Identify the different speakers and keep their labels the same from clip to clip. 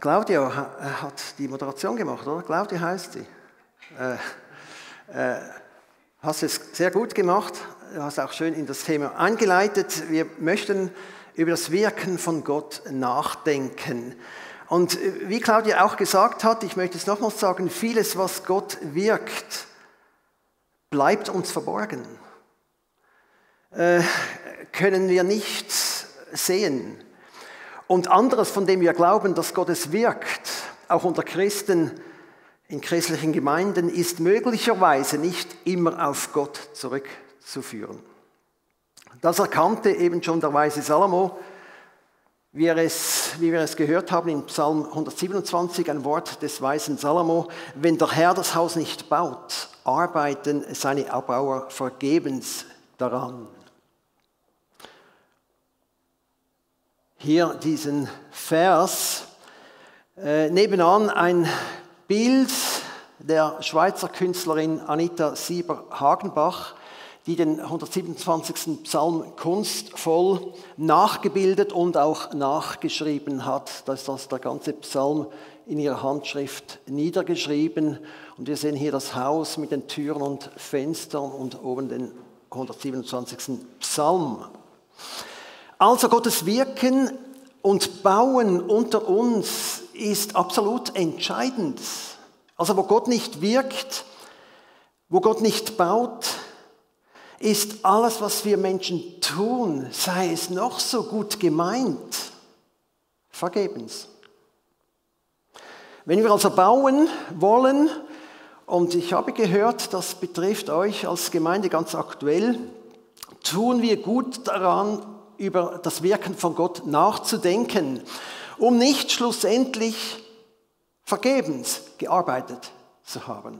Speaker 1: Claudia hat die Moderation gemacht, oder? Claudia heißt sie. Äh, äh, hast es sehr gut gemacht. Hast auch schön in das Thema eingeleitet. Wir möchten über das Wirken von Gott nachdenken. Und wie Claudia auch gesagt hat, ich möchte es nochmals sagen, vieles, was Gott wirkt, bleibt uns verborgen. Äh, können wir nicht sehen. Und anderes, von dem wir glauben, dass Gott es wirkt, auch unter Christen in christlichen Gemeinden, ist möglicherweise nicht immer auf Gott zurückzuführen. Das erkannte eben schon der weise Salomo, wie, es, wie wir es gehört haben in Psalm 127, ein Wort des weisen Salomo, wenn der Herr das Haus nicht baut, arbeiten seine Erbauer vergebens daran. Hier diesen Vers. Äh, nebenan ein Bild der Schweizer Künstlerin Anita Sieber-Hagenbach, die den 127. Psalm kunstvoll nachgebildet und auch nachgeschrieben hat. Da ist das der ganze Psalm in ihrer Handschrift niedergeschrieben. Und wir sehen hier das Haus mit den Türen und Fenstern und oben den 127. Psalm. Also Gottes Wirken und Bauen unter uns ist absolut entscheidend. Also wo Gott nicht wirkt, wo Gott nicht baut, ist alles, was wir Menschen tun, sei es noch so gut gemeint, vergebens. Wenn wir also bauen wollen, und ich habe gehört, das betrifft euch als Gemeinde ganz aktuell, tun wir gut daran, über das Wirken von Gott nachzudenken, um nicht schlussendlich vergebens gearbeitet zu haben.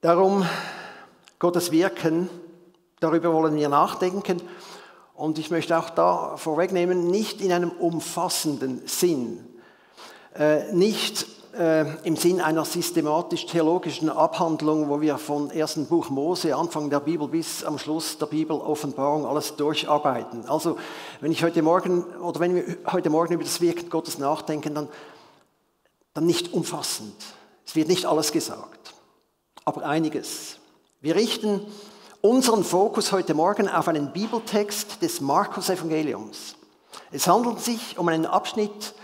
Speaker 1: Darum Gottes Wirken, darüber wollen wir nachdenken. Und ich möchte auch da vorwegnehmen, nicht in einem umfassenden Sinn, äh, nicht äh, im Sinn einer systematisch-theologischen Abhandlung, wo wir von ersten Buch Mose, Anfang der Bibel bis am Schluss der Bibel, Offenbarung, alles durcharbeiten. Also, wenn ich heute Morgen oder wenn wir heute Morgen über das Wirken Gottes nachdenken, dann, dann nicht umfassend. Es wird nicht alles gesagt, aber einiges. Wir richten unseren Fokus heute Morgen auf einen Bibeltext des Markus-Evangeliums. Es handelt sich um einen Abschnitt,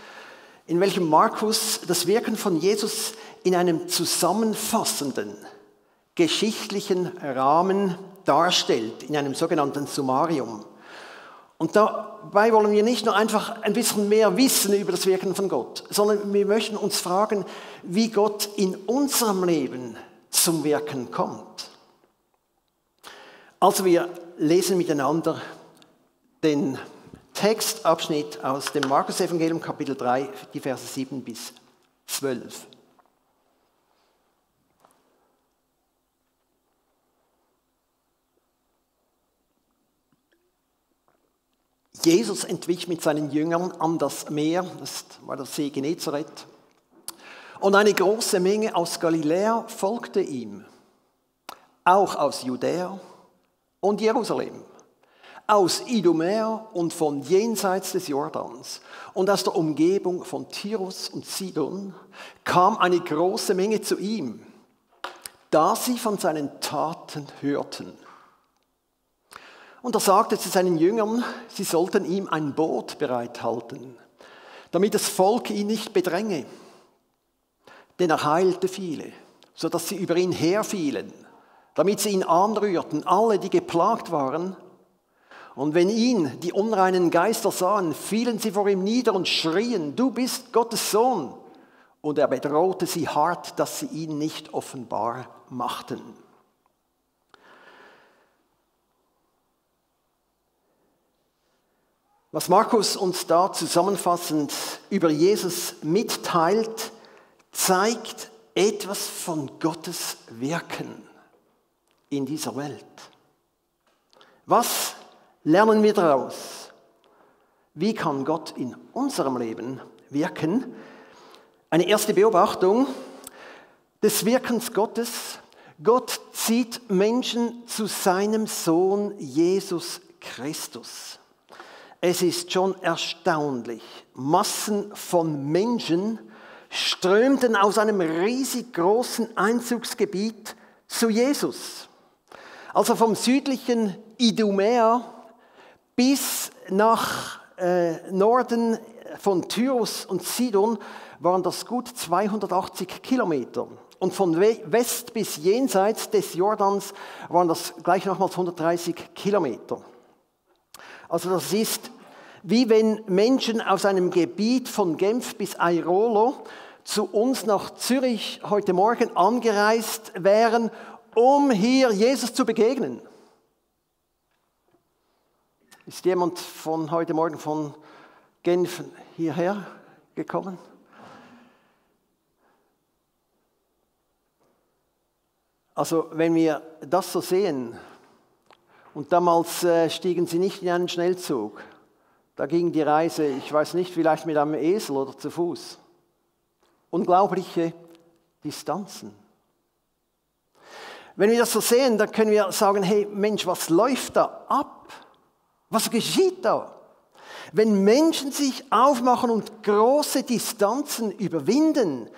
Speaker 1: in welchem Markus das Wirken von Jesus in einem zusammenfassenden, geschichtlichen Rahmen darstellt, in einem sogenannten Summarium. Und dabei wollen wir nicht nur einfach ein bisschen mehr wissen über das Wirken von Gott, sondern wir möchten uns fragen, wie Gott in unserem Leben zum Wirken kommt. Also wir lesen miteinander den Textabschnitt aus dem Markus-Evangelium, Kapitel 3, die Verse 7 bis 12. Jesus entwich mit seinen Jüngern an das Meer, das war der See Genezareth, und eine große Menge aus Galiläa folgte ihm, auch aus Judäa und Jerusalem aus Idumea und von jenseits des Jordans und aus der Umgebung von Tirus und Sidon kam eine große Menge zu ihm, da sie von seinen Taten hörten. Und er sagte zu seinen Jüngern, sie sollten ihm ein Boot bereithalten, damit das Volk ihn nicht bedränge. Denn er heilte viele, sodass sie über ihn herfielen, damit sie ihn anrührten, alle, die geplagt waren, und wenn ihn die unreinen Geister sahen, fielen sie vor ihm nieder und schrien, du bist Gottes Sohn. Und er bedrohte sie hart, dass sie ihn nicht offenbar machten. Was Markus uns da zusammenfassend über Jesus mitteilt, zeigt etwas von Gottes Wirken in dieser Welt. Was lernen wir daraus? Wie kann Gott in unserem Leben wirken? Eine erste Beobachtung des Wirkens Gottes. Gott zieht Menschen zu seinem Sohn Jesus Christus. es ist schon erstaunlich. Massen von Menschen strömten aus einem riesig großen Einzugsgebiet zu Jesus. Also vom südlichen Idumea bis nach äh, Norden von Tyrus und Sidon waren das gut 280 Kilometer. Und von West bis jenseits des Jordans waren das gleich nochmals 130 Kilometer. Also das ist wie wenn Menschen aus einem Gebiet von Genf bis Airolo zu uns nach Zürich heute Morgen angereist wären, um hier Jesus zu begegnen. Ist jemand von heute Morgen von Genf hierher gekommen? Also wenn wir das so sehen, und damals äh, stiegen sie nicht in einen Schnellzug, da ging die Reise, ich weiß nicht, vielleicht mit einem Esel oder zu Fuß. Unglaubliche Distanzen. Wenn wir das so sehen, dann können wir sagen, hey Mensch, was läuft da ab? Was geschieht da? Wenn Menschen sich aufmachen und große Distanzen überwinden,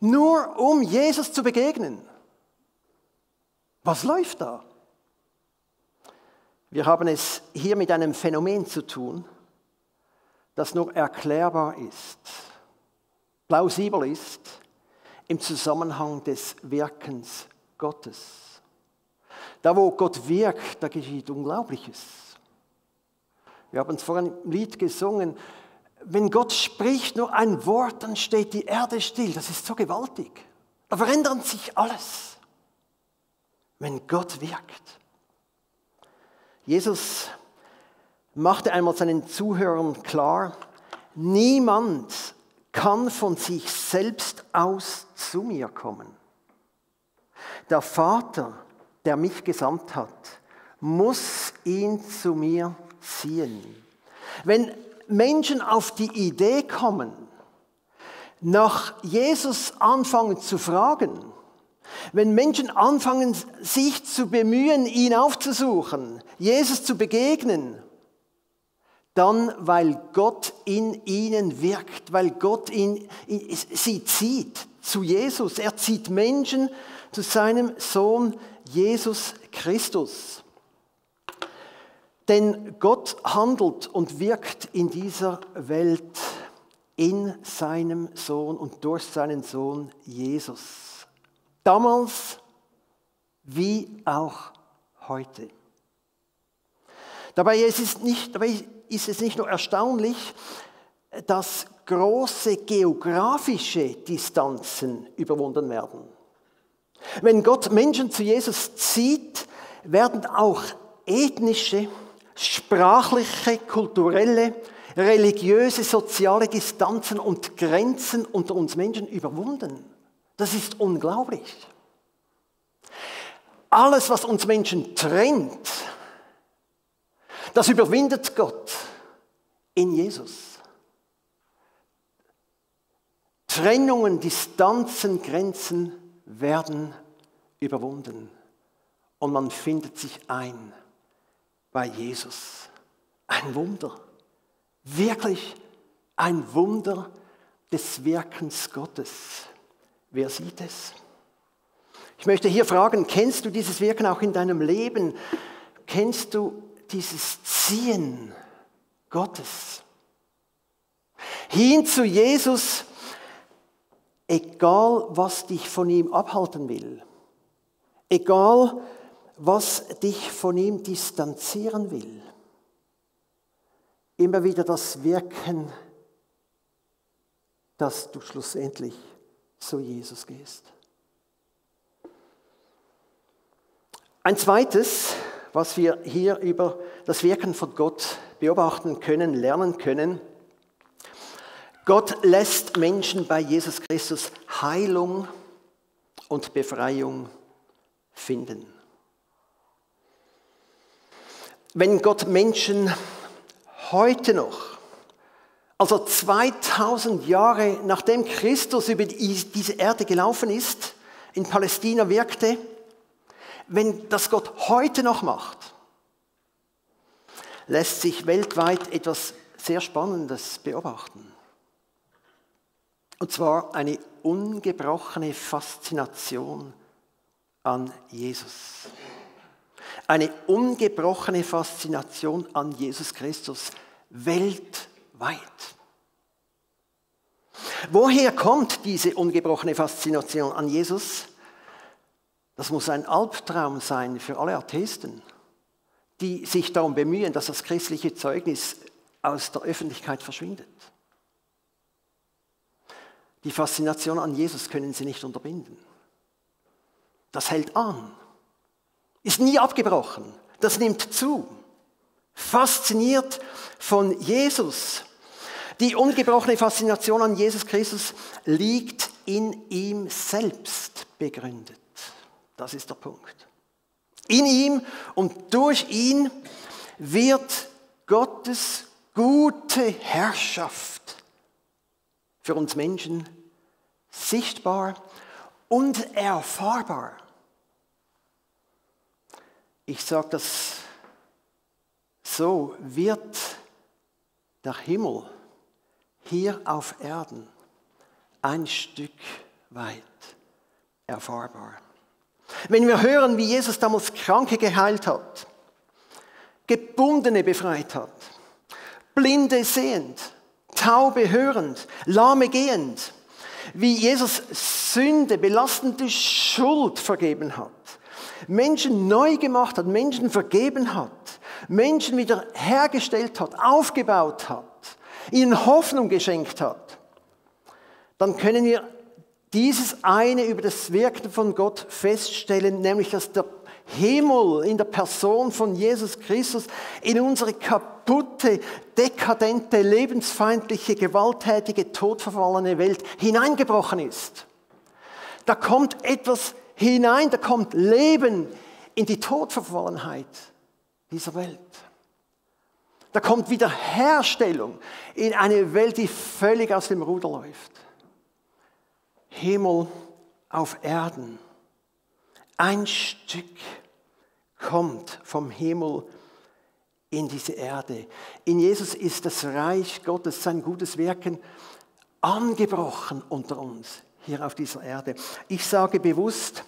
Speaker 1: nur um Jesus zu begegnen. Was läuft da? Wir haben es hier mit einem Phänomen zu tun, das nur erklärbar ist, plausibel ist im Zusammenhang des Wirkens Gottes. Da, wo Gott wirkt, da geschieht Unglaubliches. Wir haben es vorhin im Lied gesungen, wenn Gott spricht nur ein Wort, dann steht die Erde still. Das ist so gewaltig. Da verändert sich alles wenn Gott wirkt. Jesus machte einmal seinen Zuhörern klar, niemand kann von sich selbst aus zu mir kommen. Der Vater, der mich gesandt hat, muss ihn zu mir ziehen. Wenn Menschen auf die Idee kommen, nach Jesus anfangen zu fragen, wenn Menschen anfangen, sich zu bemühen, ihn aufzusuchen, Jesus zu begegnen, dann weil Gott in ihnen wirkt, weil Gott in, sie zieht zu Jesus. Er zieht Menschen zu seinem Sohn Jesus Christus. Denn Gott handelt und wirkt in dieser Welt in seinem Sohn und durch seinen Sohn Jesus. Damals wie auch heute. Dabei ist, es nicht, dabei ist es nicht nur erstaunlich, dass große geografische Distanzen überwunden werden. Wenn Gott Menschen zu Jesus zieht, werden auch ethnische, sprachliche, kulturelle, religiöse, soziale Distanzen und Grenzen unter uns Menschen überwunden. Das ist unglaublich. Alles, was uns Menschen trennt, das überwindet Gott in Jesus. Trennungen, Distanzen, Grenzen werden überwunden und man findet sich ein bei Jesus. Ein Wunder, wirklich ein Wunder des Wirkens Gottes. Wer sieht es? Ich möchte hier fragen, kennst du dieses Wirken auch in deinem Leben? Kennst du dieses Ziehen Gottes? Hin zu Jesus, egal was dich von ihm abhalten will, egal was dich von ihm distanzieren will. Immer wieder das Wirken, dass du schlussendlich zu Jesus gehst. Ein zweites, was wir hier über das Wirken von Gott beobachten können, lernen können, Gott lässt Menschen bei Jesus Christus Heilung und Befreiung finden. Wenn Gott Menschen heute noch also 2000 Jahre nachdem Christus über diese Erde gelaufen ist, in Palästina wirkte, wenn das Gott heute noch macht, lässt sich weltweit etwas sehr Spannendes beobachten. Und zwar eine ungebrochene Faszination an Jesus. Eine ungebrochene Faszination an Jesus Christus weltweit. Woher kommt diese ungebrochene Faszination an Jesus? Das muss ein Albtraum sein für alle Atheisten, die sich darum bemühen, dass das christliche Zeugnis aus der Öffentlichkeit verschwindet. Die Faszination an Jesus können sie nicht unterbinden. Das hält an, ist nie abgebrochen, das nimmt zu. Fasziniert von Jesus. Die ungebrochene Faszination an Jesus Christus liegt in ihm selbst begründet. Das ist der Punkt. In ihm und durch ihn wird Gottes gute Herrschaft für uns Menschen sichtbar und erfahrbar. Ich sage das so, wird der Himmel hier auf Erden ein Stück weit erfahrbar. Wenn wir hören, wie Jesus damals Kranke geheilt hat, Gebundene befreit hat, Blinde sehend, Taube hörend, Lahme gehend, wie Jesus Sünde, belastende Schuld vergeben hat, Menschen neu gemacht hat, Menschen vergeben hat, Menschen wieder hergestellt hat, aufgebaut hat, ihnen Hoffnung geschenkt hat, dann können wir dieses eine über das Wirken von Gott feststellen, nämlich dass der Himmel in der Person von Jesus Christus in unsere kaputte, dekadente, lebensfeindliche, gewalttätige, todverfallene Welt hineingebrochen ist. Da kommt etwas hinein, da kommt Leben in die Todverfallenheit dieser Welt. Da kommt Wiederherstellung in eine Welt, die völlig aus dem Ruder läuft. Himmel auf Erden. Ein Stück kommt vom Himmel in diese Erde. In Jesus ist das Reich Gottes, sein gutes Wirken, angebrochen unter uns hier auf dieser Erde. Ich sage bewusst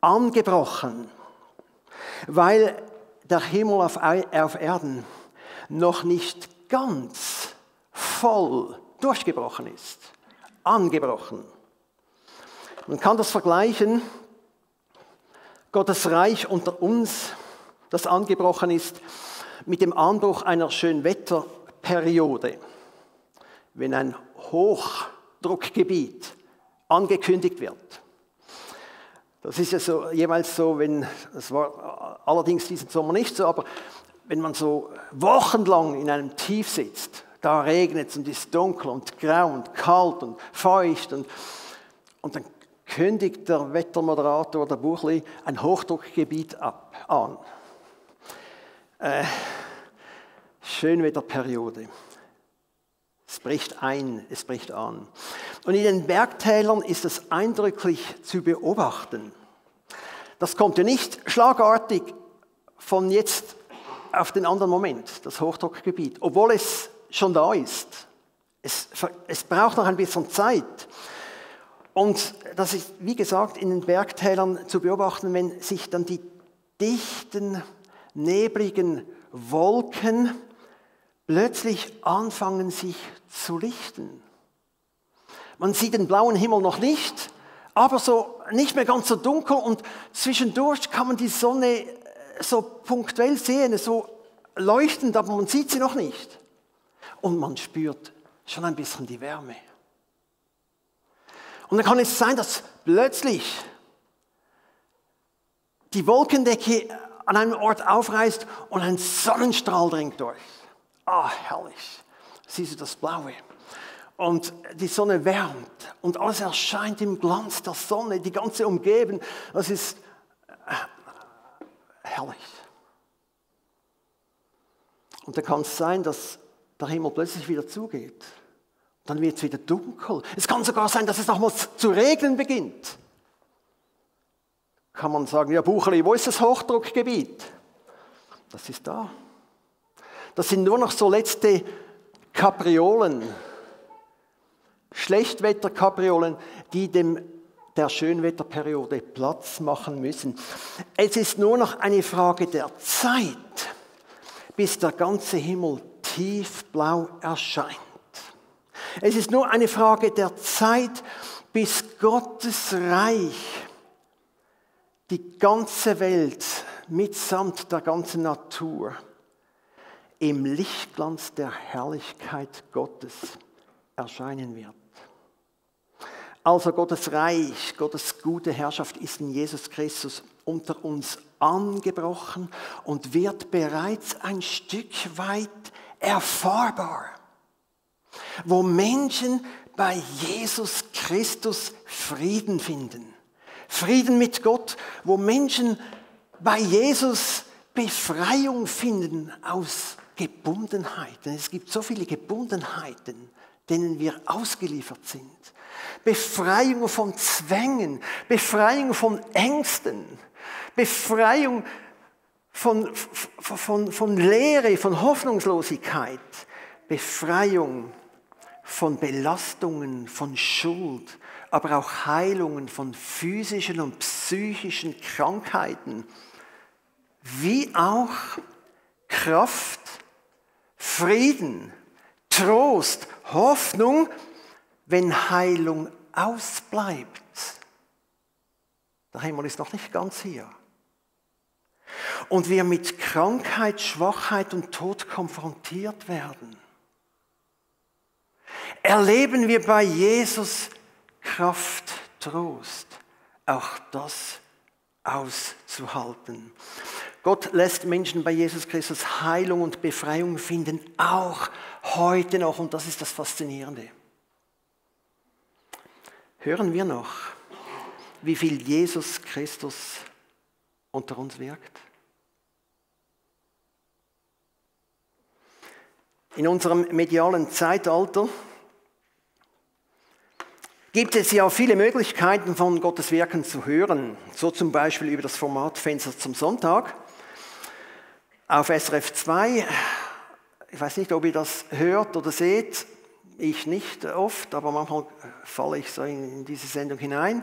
Speaker 1: angebrochen, weil der Himmel auf, Erden noch nicht ganz voll durchgebrochen ist. Angebrochen. Man kann das vergleichen, Gottes Reich unter uns, das angebrochen ist, mit dem Anbruch einer Schönwetterperiode. Wenn ein Hochdruckgebiet angekündigt wird. Das ist ja so, jeweils so, wenn, das war allerdings diesen Sommer nicht so, aber wenn man so wochenlang in einem Tief sitzt, da regnet es und ist dunkel und grau und kalt und feucht und, und dann kündigt der Wettermoderator, der Buchli, ein Hochdruckgebiet ab, an. Äh, Schönwetterperiode. Es bricht ein, es bricht an. Und in den Bergtälern ist es eindrücklich zu beobachten. Das kommt ja nicht schlagartig von jetzt auf den anderen Moment, das Hochdruckgebiet, obwohl es schon da ist. Es, es braucht noch ein bisschen Zeit. Und das ist, wie gesagt, in den Bergtälern zu beobachten, wenn sich dann die dichten, nebligen Wolken plötzlich anfangen sich zu lichten. Man sieht den blauen Himmel noch nicht, aber so nicht mehr ganz so dunkel und zwischendurch kann man die Sonne so punktuell sehen, so leuchtend, aber man sieht sie noch nicht. Und man spürt schon ein bisschen die Wärme. Und dann kann es sein, dass plötzlich die Wolkendecke an einem Ort aufreißt und ein Sonnenstrahl dringt durch. Ah, herrlich. Siehst du das Blaue? Und die Sonne wärmt und alles erscheint im Glanz der Sonne, die ganze Umgebung. Das ist äh, herrlich. Und da kann es sein, dass der Himmel plötzlich wieder zugeht. Dann wird es wieder dunkel. Es kann sogar sein, dass es nochmals zu regnen beginnt. Kann man sagen, ja Bucheli, wo ist das Hochdruckgebiet? Das ist da. Das sind nur noch so letzte Kapriolen, Schlechtwetterkapriolen, die dem der Schönwetterperiode Platz machen müssen. Es ist nur noch eine Frage der Zeit, bis der ganze Himmel tiefblau erscheint. Es ist nur eine Frage der Zeit, bis Gottes Reich die ganze Welt mitsamt der ganzen Natur im Lichtglanz der Herrlichkeit Gottes erscheinen wird. Also Gottes Reich, Gottes gute Herrschaft ist in Jesus Christus unter uns angebrochen und wird bereits ein Stück weit erfahrbar, wo Menschen bei Jesus Christus Frieden finden. Frieden mit Gott, wo Menschen bei Jesus Befreiung finden aus Gebundenheiten. Es gibt so viele Gebundenheiten, denen wir ausgeliefert sind. Befreiung von Zwängen, Befreiung von Ängsten, Befreiung von, von, von Leere, von Hoffnungslosigkeit, Befreiung von Belastungen, von Schuld, aber auch Heilungen von physischen und psychischen Krankheiten, wie auch Kraft, Frieden, Trost, Hoffnung, wenn Heilung ausbleibt. Der Himmel ist noch nicht ganz hier. Und wir mit Krankheit, Schwachheit und Tod konfrontiert werden. Erleben wir bei Jesus Kraft, Trost, auch das auszuhalten. Gott lässt Menschen bei Jesus Christus Heilung und Befreiung finden, auch heute noch. Und das ist das Faszinierende. Hören wir noch, wie viel Jesus Christus unter uns wirkt? In unserem medialen Zeitalter gibt es ja viele Möglichkeiten von Gottes Wirken zu hören. So zum Beispiel über das Format Fenster zum Sonntag auf SRF 2. Ich weiß nicht, ob ihr das hört oder seht. Ich nicht oft, aber manchmal falle ich so in diese Sendung hinein.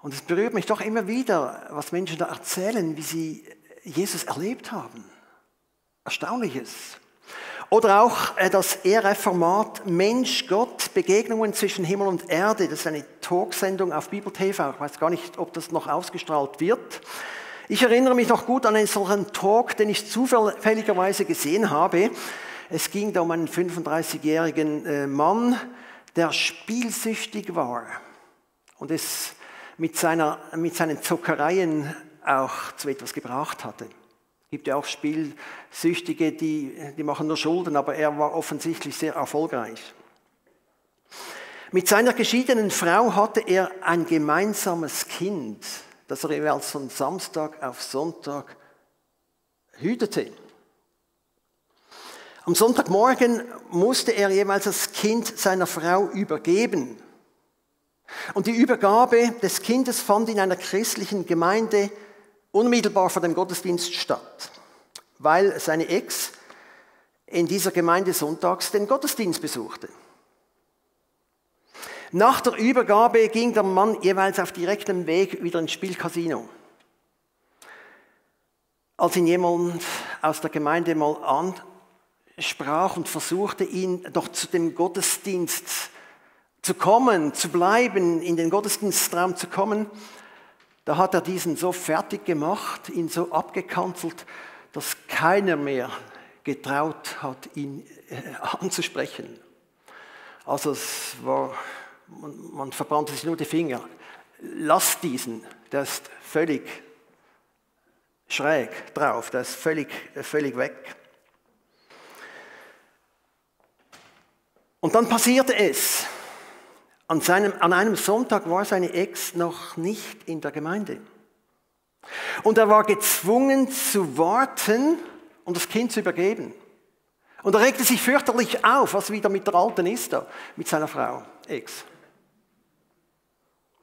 Speaker 1: Und es berührt mich doch immer wieder, was Menschen da erzählen, wie sie Jesus erlebt haben. Erstaunliches. Oder auch äh, das ERF-Format Mensch, Gott, Begegnungen zwischen Himmel und Erde. Das ist eine Talksendung auf Bibel TV. Ich weiß gar nicht, ob das noch ausgestrahlt wird. Ich erinnere mich noch gut an einen solchen Talk, den ich zufälligerweise gesehen habe. Es ging da um einen 35-jährigen äh, Mann, der spielsüchtig war und es mit, seiner, mit seinen Zockereien auch zu etwas gebracht hatte. Gibt ja auch Spielsüchtige, die, die machen nur Schulden, aber er war offensichtlich sehr erfolgreich. Mit seiner geschiedenen Frau hatte er ein gemeinsames Kind, das er jeweils von Samstag auf Sonntag hütete. Am Sonntagmorgen musste er jeweils das Kind seiner Frau übergeben. Und die Übergabe des Kindes fand in einer christlichen Gemeinde unmittelbar vor dem Gottesdienst statt, weil seine Ex in dieser Gemeinde sonntags den Gottesdienst besuchte. Nach der Übergabe ging der Mann jeweils auf direktem Weg wieder ins Spielcasino. Als ihn jemand aus der Gemeinde mal ansprach und versuchte, ihn doch zu dem Gottesdienst zu kommen, zu bleiben, in den Gottesdienstraum zu kommen, da hat er diesen so fertig gemacht, ihn so abgekanzelt, dass keiner mehr getraut hat, ihn äh, anzusprechen. Also es war, man, man verbrannte sich nur die Finger. Lass diesen, der ist völlig schräg drauf, der ist völlig, völlig weg. Und dann passierte es. An, seinem, an einem Sonntag war seine Ex noch nicht in der Gemeinde. Und er war gezwungen zu warten und das Kind zu übergeben. Und er regte sich fürchterlich auf, was wieder mit der Alten ist, da, mit seiner Frau, Ex.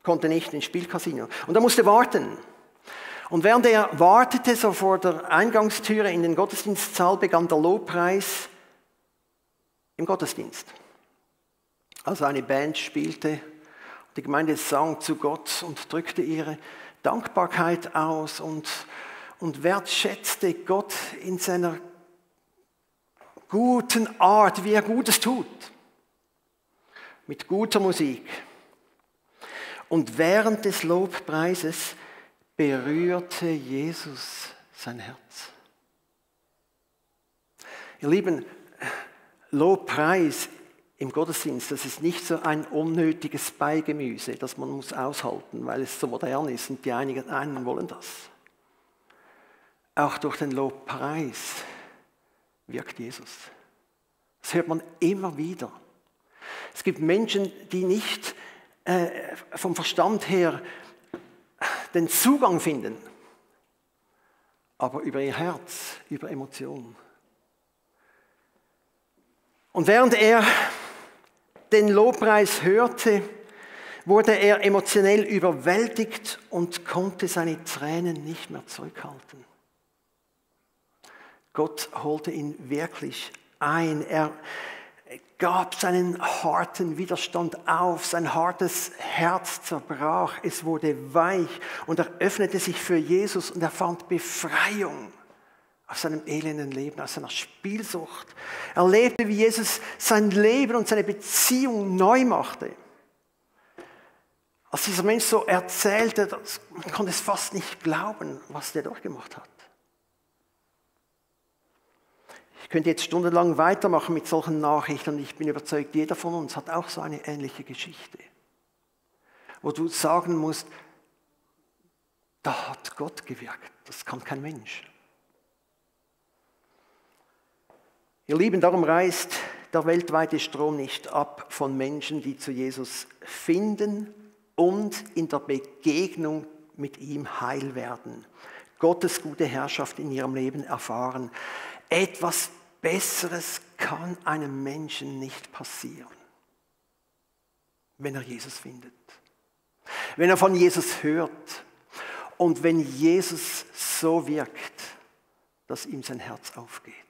Speaker 1: Konnte nicht ins Spielcasino. Und er musste warten. Und während er wartete, so vor der Eingangstüre in den Gottesdienstsaal, begann der Lobpreis im Gottesdienst. Also eine Band spielte, die Gemeinde sang zu Gott und drückte ihre Dankbarkeit aus und, und wertschätzte Gott in seiner guten Art, wie er Gutes tut. Mit guter Musik. Und während des Lobpreises berührte Jesus sein Herz. Ihr Lieben, Lobpreis im Gottesdienst, das ist nicht so ein unnötiges Beigemüse, das man muss aushalten, weil es so modern ist und die einigen einen wollen das. Auch durch den Lobpreis wirkt Jesus. Das hört man immer wieder. Es gibt Menschen, die nicht äh, vom Verstand her den Zugang finden, aber über ihr Herz, über Emotionen. Und während er den Lobpreis hörte, wurde er emotionell überwältigt und konnte seine Tränen nicht mehr zurückhalten. Gott holte ihn wirklich ein. Er gab seinen harten Widerstand auf, sein hartes Herz zerbrach, es wurde weich und er öffnete sich für Jesus und er fand Befreiung aus seinem elenden Leben, aus seiner Spielsucht. Er lebte, wie Jesus sein Leben und seine Beziehung neu machte. Als dieser Mensch so erzählte, man konnte es fast nicht glauben, was der durchgemacht hat. Ich könnte jetzt stundenlang weitermachen mit solchen Nachrichten und ich bin überzeugt, jeder von uns hat auch so eine ähnliche Geschichte, wo du sagen musst, da hat Gott gewirkt, das kann kein Mensch. Ihr Lieben, darum reißt der weltweite Strom nicht ab von Menschen, die zu Jesus finden und in der Begegnung mit ihm heil werden, Gottes gute Herrschaft in ihrem Leben erfahren. Etwas Besseres kann einem Menschen nicht passieren, wenn er Jesus findet, wenn er von Jesus hört und wenn Jesus so wirkt, dass ihm sein Herz aufgeht.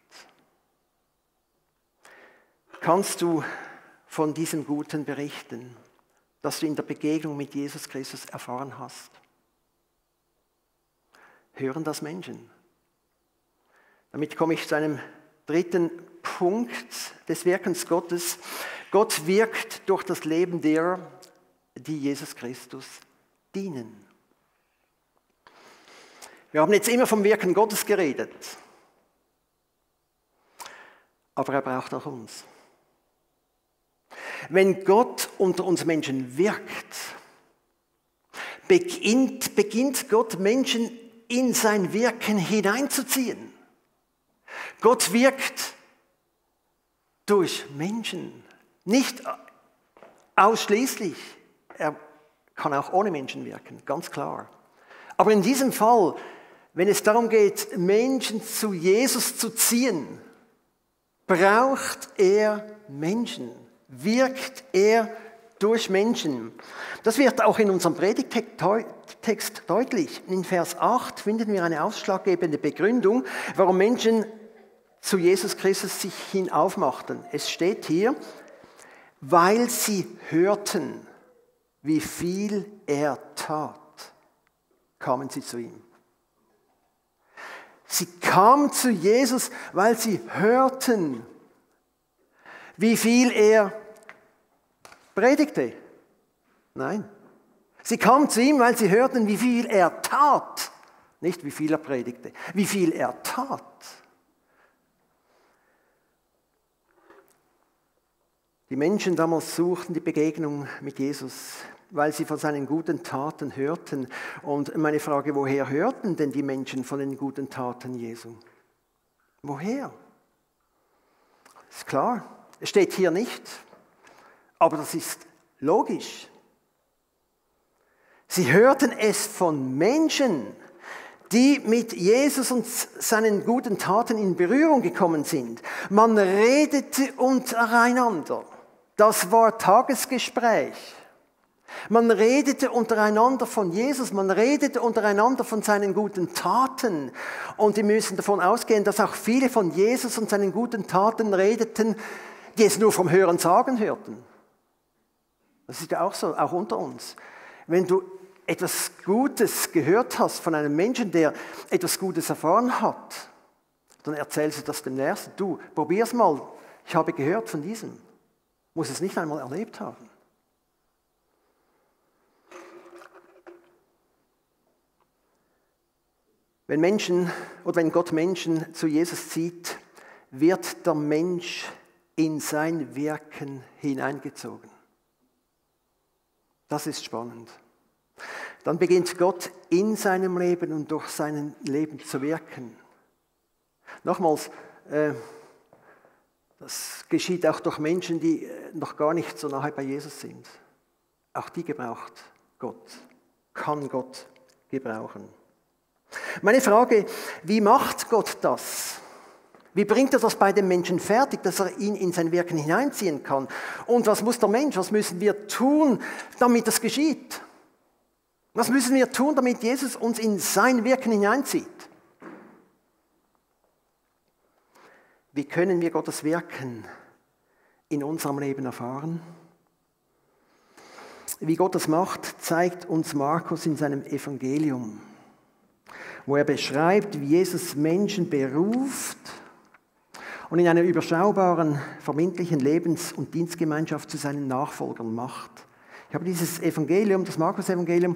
Speaker 1: Kannst du von diesem Guten berichten, das du in der Begegnung mit Jesus Christus erfahren hast? Hören das Menschen? Damit komme ich zu einem dritten Punkt des Wirkens Gottes. Gott wirkt durch das Leben derer, die Jesus Christus dienen. Wir haben jetzt immer vom Wirken Gottes geredet, aber er braucht auch uns. Wenn Gott unter uns Menschen wirkt, beginnt, beginnt Gott Menschen in sein Wirken hineinzuziehen. Gott wirkt durch Menschen, nicht ausschließlich. Er kann auch ohne Menschen wirken, ganz klar. Aber in diesem Fall, wenn es darum geht, Menschen zu Jesus zu ziehen, braucht er Menschen wirkt er durch Menschen. Das wird auch in unserem Predigtext deutlich. In Vers 8 finden wir eine ausschlaggebende Begründung, warum Menschen zu Jesus Christus sich hinaufmachten. Es steht hier, weil sie hörten, wie viel er tat, kamen sie zu ihm. Sie kamen zu Jesus, weil sie hörten, wie viel er predigte. Nein. Sie kamen zu ihm, weil sie hörten, wie viel er tat. Nicht wie viel er predigte, wie viel er tat. Die Menschen damals suchten die Begegnung mit Jesus, weil sie von seinen guten Taten hörten. Und meine Frage, woher hörten denn die Menschen von den guten Taten Jesu? Woher? Ist klar, steht hier nicht, aber das ist logisch. Sie hörten es von Menschen, die mit Jesus und seinen guten Taten in Berührung gekommen sind. Man redete untereinander. Das war Tagesgespräch. Man redete untereinander von Jesus, man redete untereinander von seinen guten Taten. Und wir müssen davon ausgehen, dass auch viele von Jesus und seinen guten Taten redeten, die es nur vom Hören sagen hörten. Das ist ja auch so, auch unter uns. Wenn du etwas Gutes gehört hast von einem Menschen, der etwas Gutes erfahren hat, dann erzählst du das dem Nächsten. Du, probier's mal. Ich habe gehört von diesem. Muss es nicht einmal erlebt haben. Wenn Menschen oder wenn Gott Menschen zu Jesus zieht, wird der Mensch in sein Wirken hineingezogen. Das ist spannend. Dann beginnt Gott in seinem Leben und durch sein Leben zu wirken. Nochmals, äh, das geschieht auch durch Menschen, die äh, noch gar nicht so nahe bei Jesus sind. Auch die gebraucht Gott, kann Gott gebrauchen. Meine Frage, wie macht Gott das? Wie bringt er das bei dem Menschen fertig, dass er ihn in sein Wirken hineinziehen kann? Und was muss der Mensch, was müssen wir tun, damit das geschieht? Was müssen wir tun, damit Jesus uns in sein Wirken hineinzieht? Wie können wir Gottes Wirken in unserem Leben erfahren? Wie Gott das macht, zeigt uns Markus in seinem Evangelium wo er beschreibt, wie Jesus Menschen beruft und in einer überschaubaren, verbindlichen Lebens- und Dienstgemeinschaft zu seinen Nachfolgern macht. Ich habe dieses Evangelium, das Markus-Evangelium,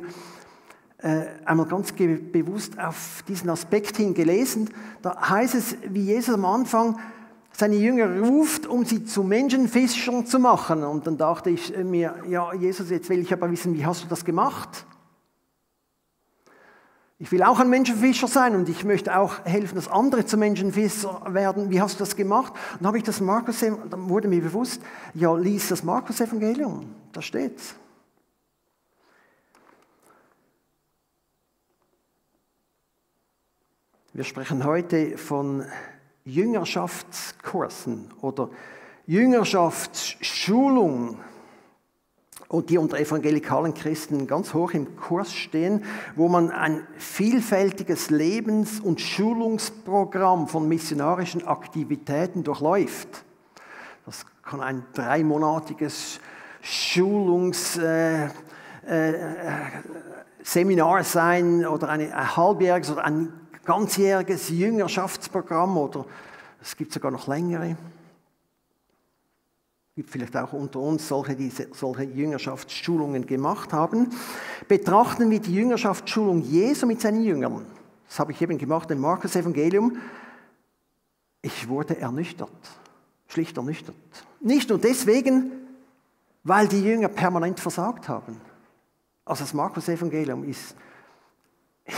Speaker 1: äh, einmal ganz bewusst auf diesen Aspekt hin gelesen. Da heißt es, wie Jesus am Anfang seine Jünger ruft, um sie zu Menschenfischern zu machen. Und dann dachte ich mir, ja, Jesus, jetzt will ich aber wissen, wie hast du das gemacht? Ich will auch ein Menschenfischer sein und ich möchte auch helfen, dass andere zu Menschenfischer werden. Wie hast du das gemacht? Und habe ich das Markus, dann wurde mir bewusst, ja, lies das Markus-Evangelium, da steht's. Wir sprechen heute von Jüngerschaftskursen oder Jüngerschaftsschulung und die unter evangelikalen Christen ganz hoch im Kurs stehen, wo man ein vielfältiges Lebens- und Schulungsprogramm von missionarischen Aktivitäten durchläuft. Das kann ein dreimonatiges Schulungsseminar äh, äh, sein oder ein halbjähriges oder ein ganzjähriges Jüngerschaftsprogramm oder es gibt sogar noch längere gibt vielleicht auch unter uns solche, die solche Jüngerschaftsschulungen gemacht haben, betrachten wir die Jüngerschaftsschulung Jesu mit seinen Jüngern. Das habe ich eben gemacht im Markus Evangelium. Ich wurde ernüchtert, schlicht ernüchtert. Nicht nur deswegen, weil die Jünger permanent versagt haben. Also das Markus Evangelium ist,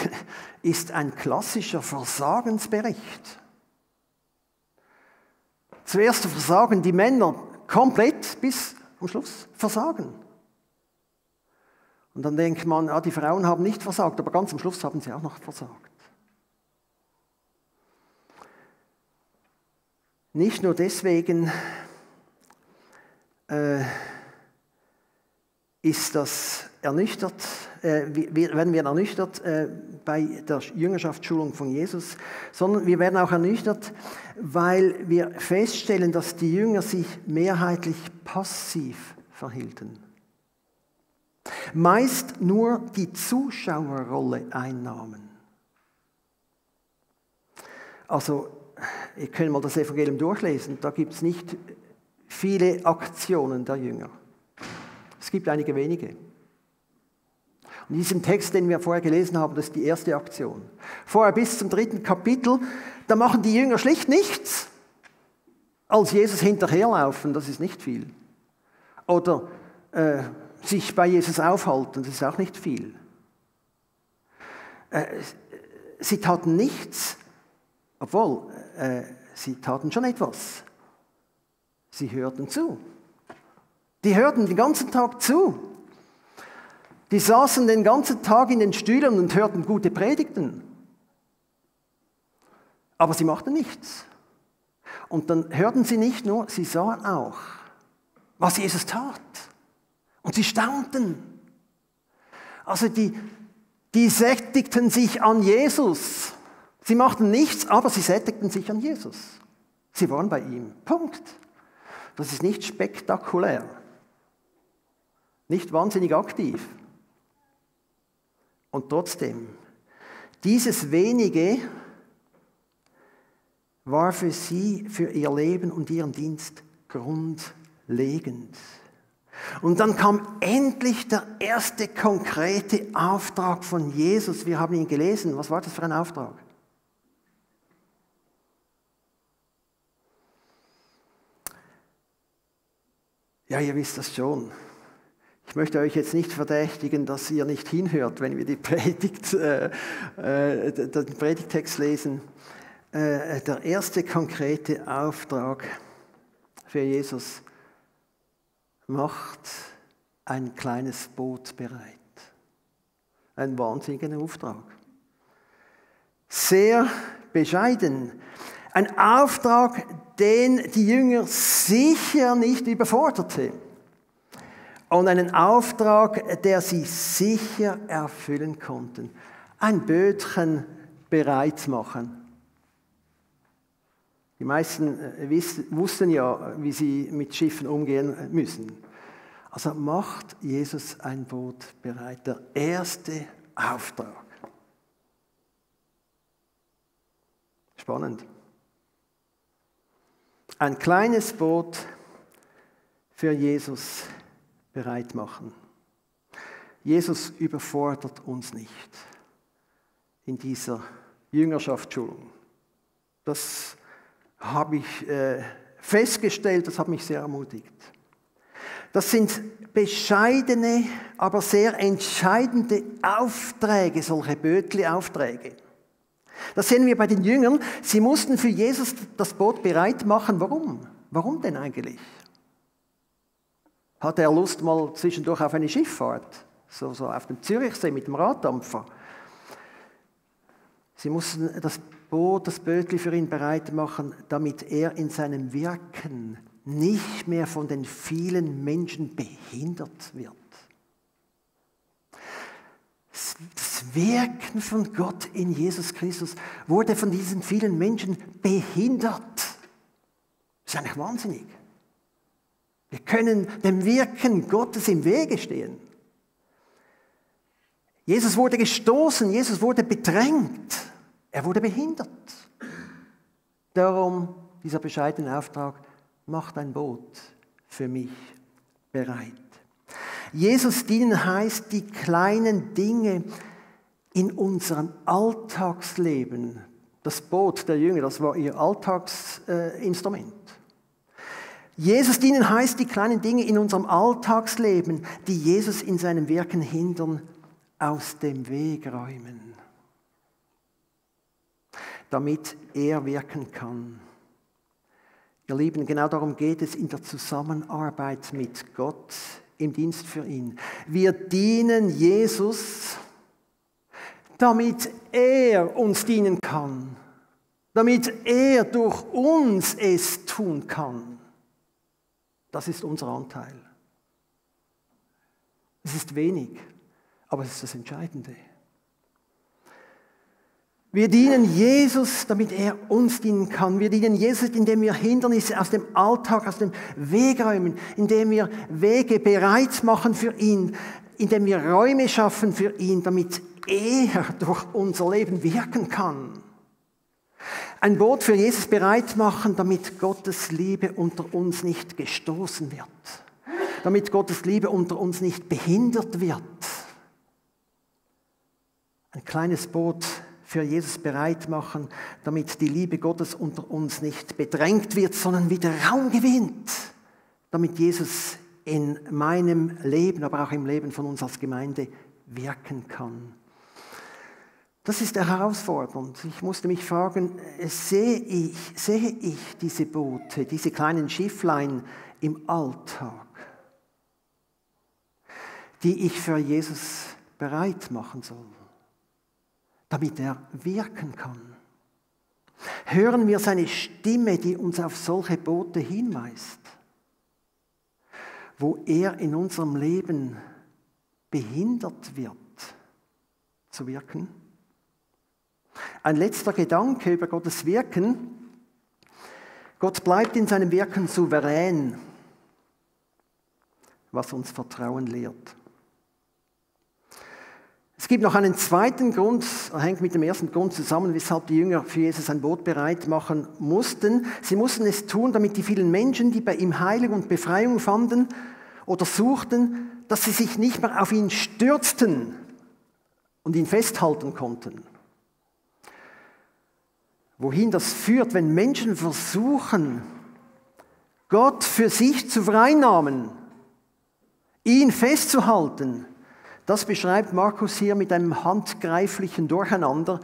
Speaker 1: ist ein klassischer Versagensbericht. Zuerst versagen die Männer komplett bis am Schluss versagen. Und dann denkt man, ah, die Frauen haben nicht versagt, aber ganz am Schluss haben sie auch noch versagt. Nicht nur deswegen äh, ist das ernüchtert, äh, werden wir ernüchtert äh, bei der Jüngerschaftsschulung von Jesus, sondern wir werden auch ernüchtert, weil wir feststellen, dass die Jünger sich mehrheitlich passiv verhielten. Meist nur die Zuschauerrolle einnahmen. Also, ihr könnt mal das Evangelium durchlesen, da gibt es nicht viele Aktionen der Jünger. Es gibt einige wenige. In diesem Text, den wir vorher gelesen haben, das ist die erste Aktion. Vorher bis zum dritten Kapitel, da machen die Jünger schlicht nichts, als Jesus hinterherlaufen, das ist nicht viel. Oder äh, sich bei Jesus aufhalten, das ist auch nicht viel. Äh, sie taten nichts, obwohl äh, sie taten schon etwas. Sie hörten zu. Die hörten den ganzen Tag zu. Die saßen den ganzen Tag in den Stühlen und hörten gute Predigten. Aber sie machten nichts. Und dann hörten sie nicht nur, sie sahen auch, was Jesus tat. Und sie staunten. Also die, die sättigten sich an Jesus. Sie machten nichts, aber sie sättigten sich an Jesus. Sie waren bei ihm. Punkt. Das ist nicht spektakulär. Nicht wahnsinnig aktiv. Und trotzdem, dieses wenige war für sie, für ihr Leben und ihren Dienst grundlegend. Und dann kam endlich der erste konkrete Auftrag von Jesus. Wir haben ihn gelesen. Was war das für ein Auftrag? Ja, ihr wisst das schon. Ich möchte euch jetzt nicht verdächtigen, dass ihr nicht hinhört, wenn wir die Predigt, äh, äh, den Predigtext lesen. Äh, der erste konkrete Auftrag für Jesus macht ein kleines Boot bereit. Ein wahnsinniger Auftrag. Sehr bescheiden. Ein Auftrag, den die Jünger sicher nicht überforderte. Und einen Auftrag, der sie sicher erfüllen konnten. Ein Bötchen bereit machen. Die meisten äh, wussten ja, wie sie mit Schiffen umgehen müssen. Also macht Jesus ein Boot bereit. Der erste Auftrag. Spannend. Ein kleines Boot für Jesus bereit machen. Jesus überfordert uns nicht in dieser Jüngerschaftsschulung. Das habe ich äh, festgestellt, das hat mich sehr ermutigt. Das sind bescheidene, aber sehr entscheidende Aufträge, solche Bötli-Aufträge. Das sehen wir bei den Jüngern. Sie mussten für Jesus das Boot bereit machen. Warum? Warum denn eigentlich? Hatte er Lust mal zwischendurch auf eine Schifffahrt? So, so auf dem Zürichsee mit dem Raddampfer. Sie mussten das Boot, das Bötli für ihn bereit machen, damit er in seinem Wirken nicht mehr von den vielen Menschen behindert wird. Das Wirken von Gott in Jesus Christus wurde von diesen vielen Menschen behindert. Das ist eigentlich wahnsinnig. Wir können dem Wirken Gottes im Wege stehen. Jesus wurde gestoßen, Jesus wurde bedrängt. Er wurde behindert. Darum dieser bescheidene Auftrag, macht ein Boot für mich bereit. Jesus dienen heißt, die kleinen Dinge in unserem Alltagsleben. Das Boot der Jünger, das war ihr Alltagsinstrument. Jesus dienen heißt, die kleinen Dinge in unserem Alltagsleben, die Jesus in seinem Wirken hindern, aus dem Weg räumen damit er wirken kann. Ihr Lieben, genau darum geht es in der Zusammenarbeit mit Gott im Dienst für ihn. Wir dienen Jesus, damit er uns dienen kann, damit er durch uns es tun kann. Das ist unser Anteil. Es ist wenig, aber es ist das Entscheidende. Wir dienen Jesus, damit er uns dienen kann. Wir dienen Jesus, indem wir Hindernisse aus dem Alltag, aus dem Weg räumen, indem wir Wege bereit machen für ihn, indem wir Räume schaffen für ihn, damit er durch unser Leben wirken kann. Ein Boot für Jesus bereit machen, damit Gottes Liebe unter uns nicht gestoßen wird, damit Gottes Liebe unter uns nicht behindert wird. Ein kleines Boot für Jesus bereit machen, damit die Liebe Gottes unter uns nicht bedrängt wird, sondern wieder Raum gewinnt, damit Jesus in meinem Leben, aber auch im Leben von uns als Gemeinde wirken kann. Das ist herausfordernd. Ich musste mich fragen, sehe ich, sehe ich diese Boote, diese kleinen Schifflein im Alltag, die ich für Jesus bereit machen soll? damit er wirken kann. Hören wir seine Stimme, die uns auf solche Boote hinweist, wo er in unserem Leben behindert wird, zu wirken. Ein letzter Gedanke über Gottes Wirken. Gott bleibt in seinem Wirken souverän, was uns Vertrauen lehrt. Es gibt noch einen zweiten Grund, hängt mit dem ersten Grund zusammen, weshalb die Jünger für Jesus ein Boot bereit machen mussten. Sie mussten es tun, damit die vielen Menschen, die bei ihm Heilung und Befreiung fanden oder suchten, dass sie sich nicht mehr auf ihn stürzten und ihn festhalten konnten. Wohin das führt, wenn Menschen versuchen, Gott für sich zu vereinnahmen, ihn festzuhalten, das beschreibt Markus hier mit einem handgreiflichen Durcheinander,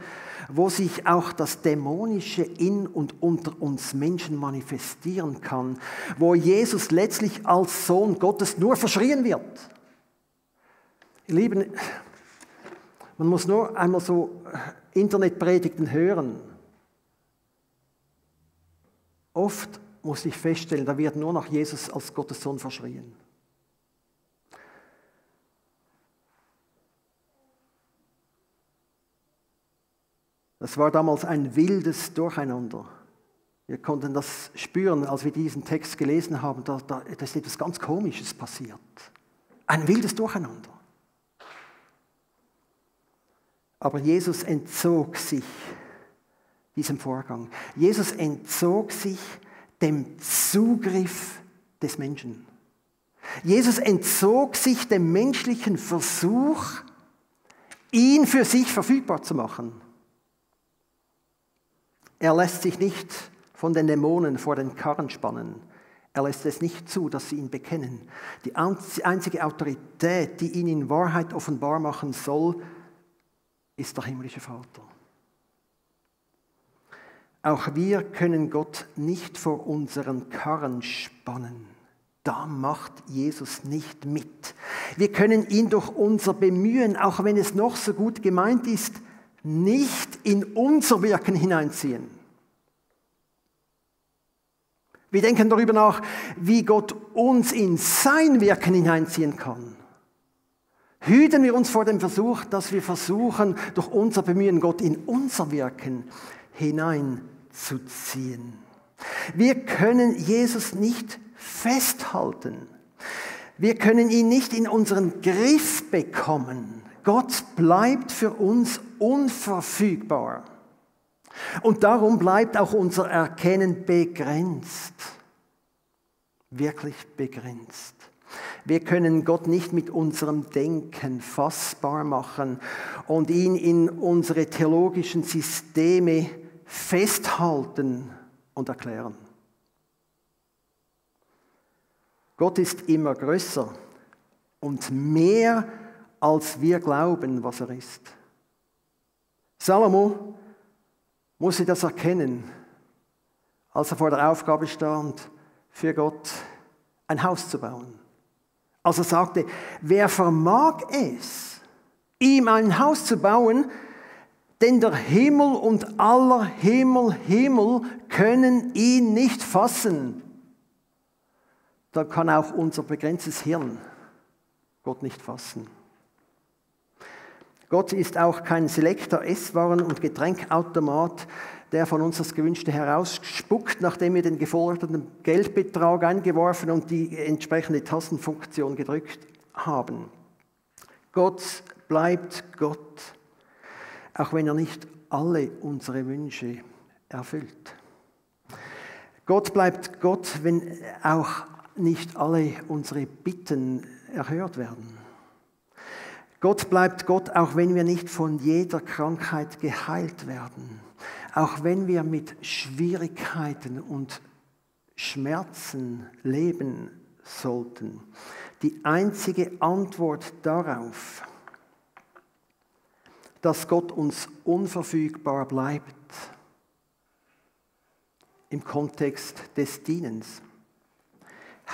Speaker 1: wo sich auch das Dämonische in und unter uns Menschen manifestieren kann, wo Jesus letztlich als Sohn Gottes nur verschrien wird. Ihr Lieben, man muss nur einmal so Internetpredigten hören. Oft muss ich feststellen, da wird nur noch Jesus als Gottes Sohn verschrien. Das war damals ein wildes Durcheinander. Wir konnten das spüren, als wir diesen Text gelesen haben. Da, da, ist etwas ganz Komisches passiert. Ein wildes Durcheinander. Aber Jesus entzog sich diesem Vorgang. Jesus entzog sich dem Zugriff des Menschen. Jesus entzog sich dem menschlichen Versuch, ihn für sich verfügbar zu machen. Er lässt sich nicht von den Dämonen vor den Karren spannen. Er lässt es nicht zu, dass sie ihn bekennen. Die einzige Autorität, die ihn in Wahrheit offenbar machen soll, ist der himmlische Vater. Auch wir können Gott nicht vor unseren Karren spannen. Da macht Jesus nicht mit. Wir können ihn durch unser Bemühen, auch wenn es noch so gut gemeint ist, nicht in unser Wirken hineinziehen. Wir denken darüber nach, wie Gott uns in sein Wirken hineinziehen kann. Hüten wir uns vor dem Versuch, dass wir versuchen, durch unser Bemühen Gott in unser Wirken hineinzuziehen. Wir können Jesus nicht festhalten. Wir können ihn nicht in unseren Griff bekommen. Gott bleibt für uns unverfügbar. Und darum bleibt auch unser Erkennen begrenzt. Wirklich begrenzt. Wir können Gott nicht mit unserem Denken fassbar machen und ihn in unsere theologischen Systeme festhalten und erklären. Gott ist immer größer und mehr, als wir glauben, was er ist. Salomo musste das erkennen, als er vor der Aufgabe stand, für Gott ein Haus zu bauen. Als er sagte, wer vermag es, ihm ein Haus zu bauen, denn der Himmel und aller Himmel, Himmel können ihn nicht fassen. Da kann auch unser begrenztes Hirn Gott nicht fassen. Gott ist auch kein Selektor, Esswaren- und Getränkautomat, der von uns das Gewünschte herausspuckt, nachdem wir den geforderten Geldbetrag eingeworfen und die entsprechende Tastenfunktion gedrückt haben. Gott bleibt Gott, auch wenn er nicht alle unsere Wünsche erfüllt. Gott bleibt Gott, wenn auch nicht alle unsere Bitten erhört werden. Gott bleibt Gott, auch wenn wir nicht von jeder Krankheit geheilt werden, auch wenn wir mit Schwierigkeiten und Schmerzen leben sollten. Die einzige Antwort darauf, dass Gott uns unverfügbar bleibt im Kontext des Dienens,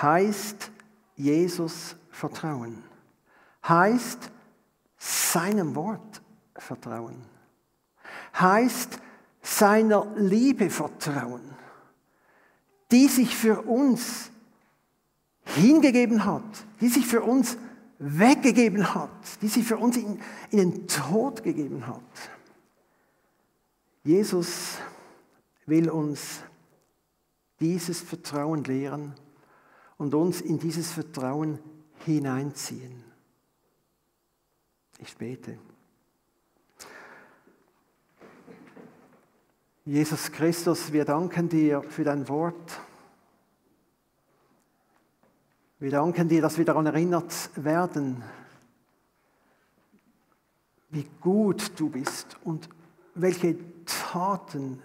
Speaker 1: heißt Jesus vertrauen, heißt seinem Wort vertrauen. Heißt seiner Liebe vertrauen, die sich für uns hingegeben hat, die sich für uns weggegeben hat, die sie für uns in, in den Tod gegeben hat. Jesus will uns dieses Vertrauen lehren und uns in dieses Vertrauen hineinziehen. Ich bete. Jesus Christus, wir danken dir für dein Wort. Wir danken dir, dass wir daran erinnert werden, wie gut du bist und welche Taten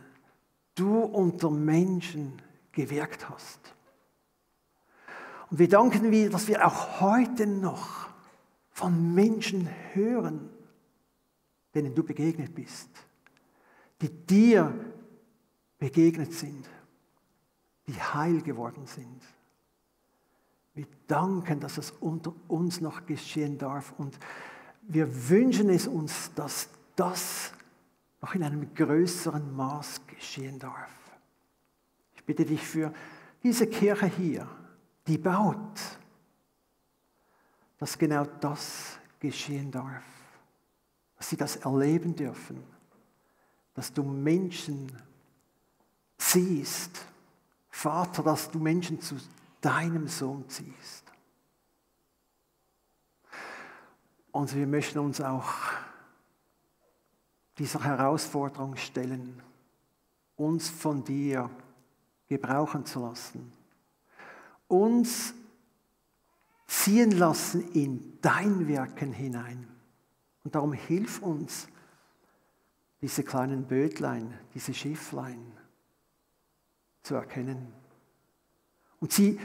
Speaker 1: du unter Menschen gewirkt hast. Und wir danken dir, dass wir auch heute noch von Menschen hören, denen du begegnet bist, die dir begegnet sind, die heil geworden sind. Wir danken, dass es unter uns noch geschehen darf und wir wünschen es uns, dass das noch in einem größeren Maß geschehen darf. Ich bitte dich für diese Kirche hier, die baut, dass genau das geschehen darf, dass sie das erleben dürfen, dass du Menschen ziehst, Vater, dass du Menschen zu deinem Sohn ziehst. Und wir möchten uns auch dieser Herausforderung stellen, uns von dir gebrauchen zu lassen, uns ziehen lassen in dein Wirken hinein. Und darum hilf uns, diese kleinen Bötlein, diese Schifflein zu erkennen und sie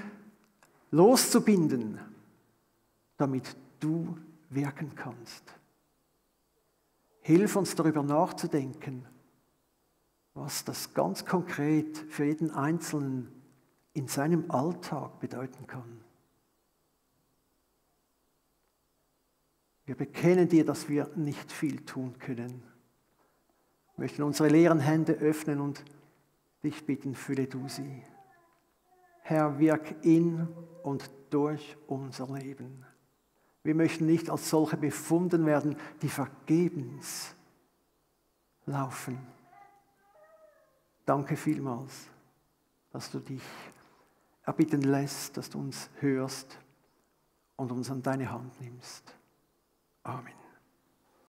Speaker 1: loszubinden, damit du wirken kannst. Hilf uns darüber nachzudenken, was das ganz konkret für jeden Einzelnen in seinem Alltag bedeuten kann. Wir bekennen dir, dass wir nicht viel tun können. Wir möchten unsere leeren Hände öffnen und dich bitten, fülle du sie. Herr, wirk in und durch unser Leben. Wir möchten nicht als solche befunden werden, die vergebens laufen. Danke vielmals, dass du dich erbitten lässt, dass du uns hörst und uns an deine Hand nimmst. Amen.